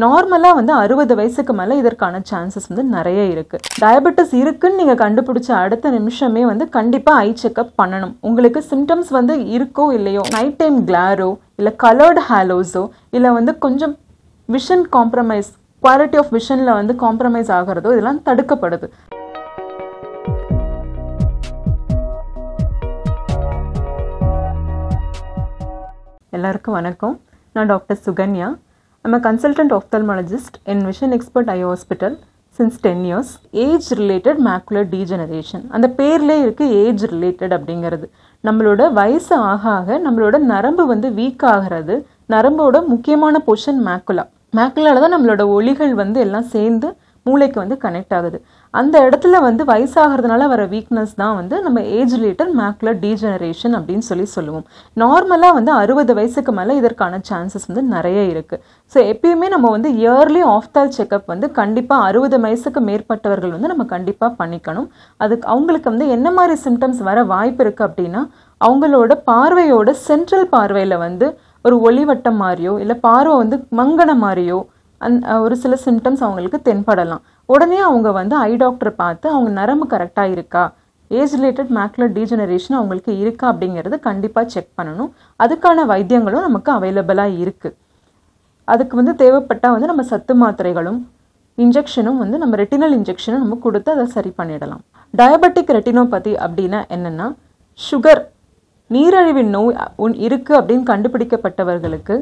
நார்மலாக வந்து அறுபது வயசுக்கு மேலே இதற்கான சான்சஸ் வந்து நிறைய இருக்குது டயபெட்டிஸ் இருக்குன்னு நீங்கள் கண்டுபிடிச்ச அடுத்த நிமிஷமே வந்து கண்டிப்பாக ஐ செக்அப் பண்ணணும். உங்களுக்கு சிம்டம்ஸ் வந்து இருக்கோ இல்லையோ நைட் டைம் கிளாரோ இல்லை கலர்டு ஹேலோஸோ இல்லை வந்து கொஞ்சம் விஷன் காம்ப்ரமைஸ் குவாலிட்டி ஆஃப் விஷனில் வந்து காம்ப்ரமைஸ் ஆகிறதோ இதெல்லாம் தடுக்கப்படுது. எல்லாருக்கும் வணக்கம். நான் doctor Sukanya. I'm a consultant ophthalmologist in Vision Expert Eye Hospital since ten years age related macular degeneration அந்த பேர்லேயே இருக்கு ஏஜ் ரிலேட்டட் அப்படிங்கிறது. நம்மளோட வயசு ஆக ஆக நம்மளோட நரம்பு வந்து வீக் ஆகிறது. நரம்போட முக்கியமான பொஷன் மேக்குலா மேக்குலால தான் நம்மளோட ஒளிகள் வந்து எல்லாம் சேர்ந்து மூளைக்கு வந்து கனெக்ட் ஆகுது. அந்த இடத்துல வந்து வயசாகிறதுனால வர வீக்னஸ் தான் வந்து நம்ம ஏஜ் ரிலேட்டட் மேக்குலர் டீஜெனரேஷன் அப்படின்னு சொல்லி சொல்லுவோம். நார்மலாக வந்து அறுபது வயசுக்கு மேலே இதற்கான சான்சஸ் வந்து நிறைய இருக்குது ஸோ எப்பயுமே நம்ம வந்து இயர்லி ஆஃப்தால் செக்அப் வந்து கண்டிப்பாக அறுபது வயசுக்கு மேற்பட்டவர்கள் வந்து நம்ம கண்டிப்பாக பண்ணிக்கணும். அதுக்கு அவங்களுக்கு வந்து என்ன மாதிரி சிம்டம்ஸ் வர வாய்ப்பு இருக்குது அப்படின்னா அவங்களோட பார்வையோட சென்ட்ரல் பார்வையில் வந்து ஒரு ஒளிவட்டம் மாதிரியோ இல்லை பார்வை வந்து மங்கன மாதிரியோ அந் ஒரு சில சிம்டம்ஸ் அவங்களுக்கு தென்படலாம். உடனே அவங்க வந்து ஐ டாக்டர் பார்த்து அவங்க நரம்பு கரெக்டாக இருக்கா? ஏஜ் ரிலேட்டட் மேக்குலர் டீஜெனரேஷன் அவங்களுக்கு இருக்கா அப்படிங்கிறது கண்டிப்பாக செக் பண்ணணும். அதுக்கான வைத்தியங்களும் நமக்கு அவைலபிளாக இருக்குது அதுக்கு வந்து தேவைப்பட்டால் வந்து நம்ம சத்து மாத்திரைகளும் இன்ஜெக்ஷனும் வந்து நம்ம ரெட்டினல் இன்ஜெக்ஷனும் நம்ம கொடுத்து அதை சரி பண்ணிடலாம். டயபெட்டிக் ரெட்டினோபதி அப்படின்னா என்னென்னா சுகர் நீரழிவின் நோய் உன் இருக்குது அப்படின்னு கண்டுபிடிக்கப்பட்டவர்களுக்கு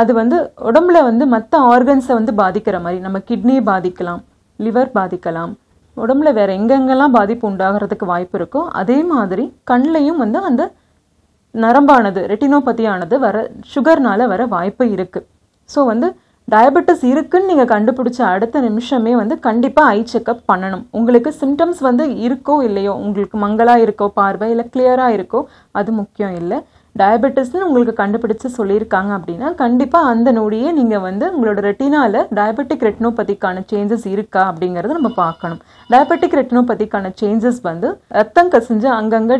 அது வந்து உடம்புல வந்து மற்ற ஆர்கன்ஸை வந்து பாதிக்கிற மாதிரி நம்ம கிட்னியை பாதிக்கலாம் லிவர் பாதிக்கலாம் உடம்புல வேற எங்கெங்கெல்லாம் பாதிப்பு உண்டாகிறதுக்கு வாய்ப்பு இருக்கோ அதே மாதிரி கண்ணிலையும் வந்து அந்த நரம்பானது ரெட்டினோபதியானது வர சுகர்னால வர வாய்ப்பு இருக்கு. ஸோ வந்து டயபெட்டிஸ் இருக்குன்னு நீங்கள் கண்டுபிடிச்ச அடுத்த நிமிஷமே வந்து கண்டிப்பாக ஐ செக்அப் பண்ணணும். உங்களுக்கு சிம்டம்ஸ் வந்து இருக்கோ இல்லையோ உங்களுக்கு மங்கலாக இருக்கோ பார்வை இல்லை கிளியராக இருக்கோ அது முக்கியம் இல்லை. டயபெட்டிஸ்னு உங்களுக்கு கண்டுபிடிச்சு சொல்லியிருக்காங்க அப்படின்னா கண்டிப்பாக அந்த நொடியே நீங்கள் வந்து உங்களோட ரெட்டினால டயபெட்டிக் ரெட்டினோபதிக்கான சேஞ்சஸ் இருக்கா அப்படிங்கிறத நம்ம பார்க்கணும். டயபெட்டிக் ரெட்டினோபதிக்கான சேஞ்சஸ் வந்து ரத்தம் கசிஞ்சு அங்கங்கே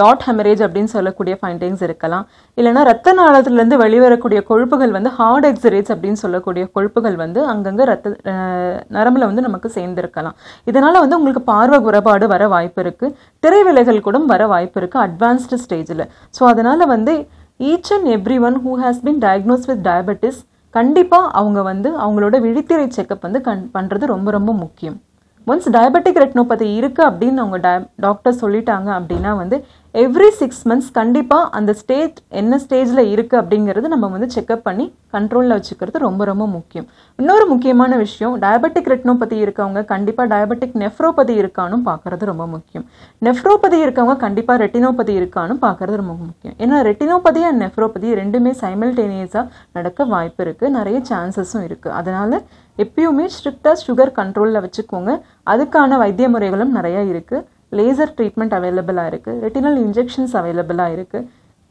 டாட் ஹெமரேஜ் அப்படின்னு சொல்லக்கூடிய ஃபைண்டிங்ஸ் இருக்கலாம். இல்லைனா ரத்த நாளத்துலேருந்து வெளிவரக்கூடிய கொழுப்புகள் வந்து ஹார்ட் எக்ஸரேட்ஸ் அப்படின்னு சொல்லக்கூடிய கொழுப்புகள் வந்து அங்கங்கே ரத்த நரம்பில் வந்து நமக்கு சேர்ந்துருக்கலாம். இதனால் வந்து உங்களுக்கு பார்வை குறைபாடு வர வாய்ப்பு இருக்குது திரைவிலைகள் கூட வர வாய்ப்பு இருக்குது அட்வான்ஸ்டு ஸ்டேஜில் ஸோ அதனால் வந்து each and every one who has been diagnosed with diabetes கண்டிப்பாக அவங்க வந்து அவங்களோட விழித்திரை செக்கப் வந்து கண் பண்ணுறது ரொம்ப ரொம்ப முக்கியம். ஒன்ஸ் டயபெட்டிக் ரெட்டினோபதி இருக்குது அப்படின்னு அவங்க டய டாக்டர் சொல்லிட்டாங்க அப்படின்னா வந்து எவ்ரி சிக்ஸ் மந்த்ஸ் கண்டிப்பாக அந்த ஸ்டேஜ் என்ன ஸ்டேஜில் இருக்குது அப்படிங்கிறது நம்ம வந்து செக்அப் பண்ணி கண்ட்ரோலில் வச்சுக்கிறது ரொம்ப ரொம்ப முக்கியம். இன்னொரு முக்கியமான விஷயம் டயபெட்டிக் ரெட்டினோபதி இருக்கவங்க கண்டிப்பாக டயபெட்டிக் நெஃப்ரோபதி இருக்கானும் பார்க்குறது ரொம்ப முக்கியம். நெஃப்ரோபதி இருக்கவங்க கண்டிப்பாக ரெட்டினோபதி இருக்கானும் பார்க்குறது ரொம்ப முக்கியம். ஏன்னா ரெட்டினோபதி அண்ட் நெஃப்ரோபதி ரெண்டுமே சைமல்டேனியஸாக நடக்க வாய்ப்பு இருக்குது நிறைய சான்சஸும் இருக்குது அதனால் எப்பயுமே ஸ்ட்ரிக்டாக சுகர் கண்ட்ரோலில் வச்சுக்கோங்க. அதுக்கான வைத்திய முறைகளும் நிறையா இருக்குது லேசர் ட்ரீட்மெண்ட் அவைலபிளாக இருக்குது ரெட்டினல் இன்ஜெக்ஷன்ஸ் அவைலபிளாக இருக்குது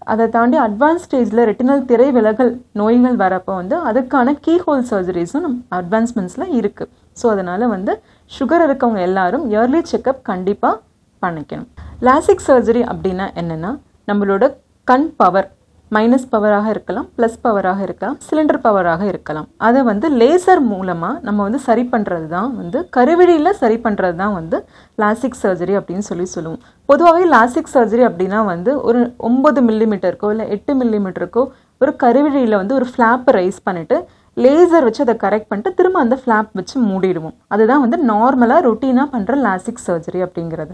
அதை தாண்டி அட்வான்ஸ் ஸ்டேஜில் ரெட்டினல் திரை விலகல் நோய்கள் வரப்போ வந்து அதுக்கான கீஹோல் சர்ஜரிஸும் நம் அட்வான்ஸ்மெண்ட்ஸில் இருக்குது ஸோ அதனால் வந்து சுகர் இருக்கவங்க எல்லாரும் இயர்லி செக்கப் கண்டிப்பாக பண்ணிக்கணும். லாசிக் சர்ஜரி அப்படின்னா என்னென்னா நம்மளோட கண் பவர் மைனஸ் பவராக இருக்கலாம் ப்ளஸ் பவராக இருக்கலாம் சிலிண்டர் பவராக இருக்கலாம். அதை வந்து லேசர் மூலமாக நம்ம வந்து சரி பண்ணுறது தான் வந்து கருவிழியில் சரி பண்ணுறது தான் வந்து லாசிக் சர்ஜரி அப்படின்னு சொல்லி சொல்லுவோம். பொதுவாகவே லாசிக் சர்ஜரி அப்படின்னா வந்து ஒரு ஒம்பது மில்லிமீட்டருக்கோ இல்லை எட்டு மில்லிமீட்டருக்கோ ஒரு கருவிழியில் வந்து ஒரு ஃப்ளாப்பை ரைஸ் பண்ணிவிட்டு லேசர் வச்சு அதை கரெக்ட் பண்ணிட்டு திரும்ப அந்த ஃப்ளாப் வச்சு மூடிடுவோம். அதுதான் வந்து நார்மலாக ரொட்டீனாக பண்ணுற லாசிக் சர்ஜரி அப்படிங்கிறது.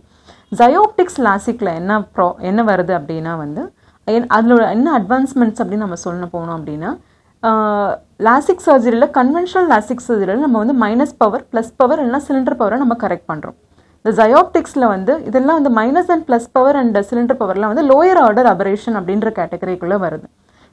ஜயோப்டிக்ஸ் லாசிக்கில் என்ன ப்ரா என்ன வருது அப்படின்னா வந்து அதில் என்ன அட்வான்ஸ்மெண்ட்ஸ் அப்படின்னு நம்ம சொல்ல போனோம் அப்படின்னா லாசிக் சர்ஜரியில் கன்வென்ஷனல் லாசிக் சர்ஜரியில் நம்ம வந்து மைனஸ் பவர் ப்ளஸ் பவர் இல்லைனா சிலிண்டர் பவரை நம்ம கரெக்ட் பண்ணுறோம் இந்த ஜயோப்டிக்ஸில் வந்து இதெல்லாம் வந்து minus and plus power and cylinder பவர்லாம் வந்து லோயர் ஆர்டர் அபரேஷன் அப்படின்ற கேட்டகரிக்குள்ளே வருது.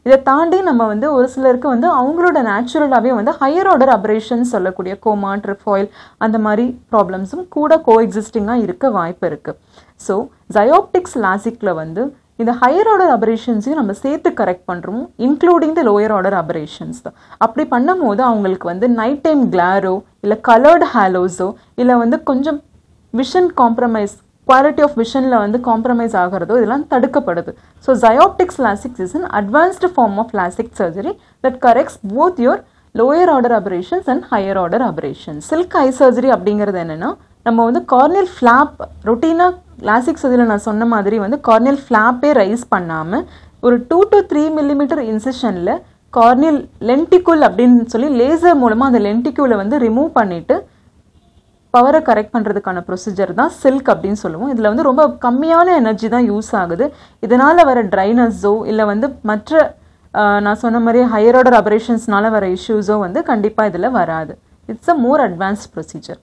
இதை தாண்டி நம்ம வந்து ஒரு சிலருக்கு வந்து அவங்களோட நேச்சுரலாகவே வந்து ஹையர் ஆர்டர் அபரேஷன் சொல்லக்கூடிய கோமா ட்ரிஃபாயில் அந்த மாதிரி ப்ராப்ளம்ஸும் கூட கோ எக்ஸிஸ்டிங்காக இருக்க வாய்ப்பு இருக்குது ஸோ ஜயோப்டிக்ஸ் லாசிக்கில் வந்து இந்த ஹையர் ஆர்டர் அபரேஷன்ஸையும் நம்ம சேர்த்து கரெக்ட் பண்ணுறோம் including the lower order aberrations தான். அப்படி பண்ணும்போது அவங்களுக்கு வந்து நைட் டைம் கிளாரோ இல்லை கலர்டு ஹேலோஸோ இல்லை வந்து கொஞ்சம் விஷன் காம்ப்ரமைஸ் குவாலிட்டி ஆஃப் விஷனில் வந்து காம்ப்ரமைஸ் ஆகிறதோ இதெல்லாம் தடுக்கப்படுது. So Zyoptix LASIKs is an advanced form of LASIK surgery that corrects both your lower order aberrations and higher order aberration SILK eye surgery அப்படிங்கிறது என்னென்னா நம்ம வந்து கார்னியல் ஃப்ளாப் ரொட்டீனாக classic சதியில் நான் சொன்ன மாதிரி வந்து கார்னியல் ஃப்ளாப்பே ரைஸ் பண்ணாமல் ஒரு டூ டு த்ரீ மில்லிமீட்டர் இன்செஷனில் கார்னியல் லென்டிக்குல் அப்படின்னு சொல்லி லேசர் மூலமாக அந்த லென்டிக்குலை வந்து ரிமூவ் பண்ணிவிட்டு பவரை கரெக்ட் பண்ணுறதுக்கான ப்ரொசீஜர் தான் சில்க் அப்படின்னு சொல்லுவோம். இதில் வந்து ரொம்ப கம்மியான எனர்ஜி தான் யூஸ் ஆகுது. இதனால் வர ட்ரைனஸோ இல்லை வந்து மற்ற நான் சொன்ன மாதிரி ஹையர் ஆர்டர் அபரேஷன்ஸ்னால வர இஷ்யூஸோ வந்து கண்டிப்பாக இதில் வராது. It's a more advanced procedure